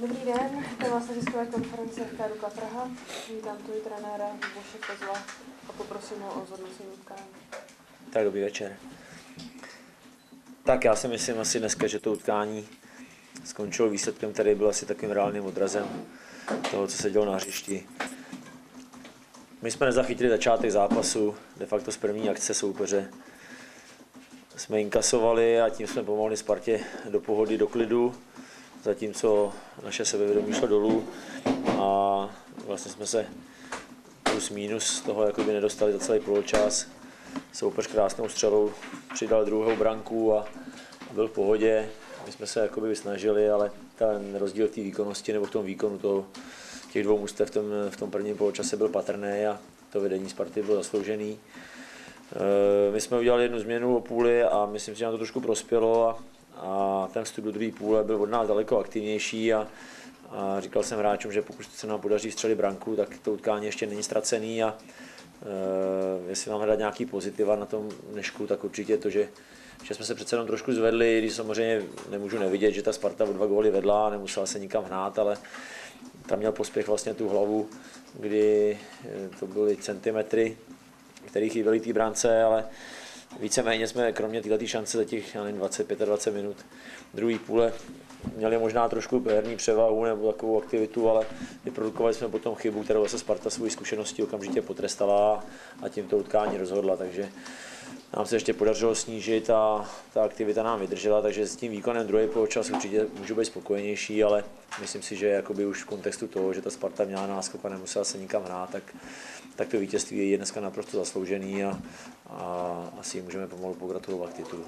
Dobrý den, vítám vás tiskové konferenci FK Dukla Praha. Vítám tu i trenéra Boše Kozla a poprosím ho o zhodnocení utkání. Tak dobrý večer. Tak já si myslím asi dneska, že to utkání skončilo výsledkem, který byl asi takovým reálným odrazem toho, co se dělo na hřišti. My jsme nezachytili začátek zápasu, de facto z první akce soupeře. Jsme inkasovali a tím jsme pomohli Spartě do pohody, do klidu, zatímco naše sebevědomí šlo dolů a vlastně jsme se plus minus toho jakoby nedostali za celý poločas. Soupeř krásnou střelou přidal druhou branku a byl v pohodě. My jsme se jakoby vysnažili, ale ten rozdíl té výkonnosti nebo v tom výkonu toho, těch dvou mustev v tom, v tom prvním poločase byl patrný a to vedení Sparty bylo zasloužený. Eh, my jsme udělali jednu změnu o půli a myslím, že nám to trošku prospělo a, a ten vstup do druhé půle byl od nás daleko aktivnější a, a říkal jsem hráčům, že pokud se nám podaří střelit branku, tak to utkání ještě není ztracený a e, jestli mám hledat nějaký pozitiva na tom dnešku, tak určitě to, že, že jsme se přece jenom trošku zvedli, když samozřejmě nemůžu nevidět, že ta Sparta o dva góly vedla, nemusela se nikam hnát, ale tam měl pospěch vlastně tu hlavu, kdy to byly centimetry, který chyběly té brance, ale víceméně jsme kromě této šance za těch 20-25 minut druhý půle měli možná trošku herní převahu nebo takovou aktivitu, ale vyprodukovali jsme potom chybu, kterou zase Sparta svoji zkušenosti okamžitě potrestala a tím to utkání rozhodla, takže nám se ještě podařilo snížit a ta aktivita nám vydržela, takže s tím výkonem druhý poločas určitě můžu být spokojenější, ale myslím si, že jakoby už v kontextu toho, že ta Sparta měla náskok a nemusela se nikam hrát, tak, tak to vítězství je dneska naprosto zasloužený a, a asi můžeme pomalu pogratulovat titulu.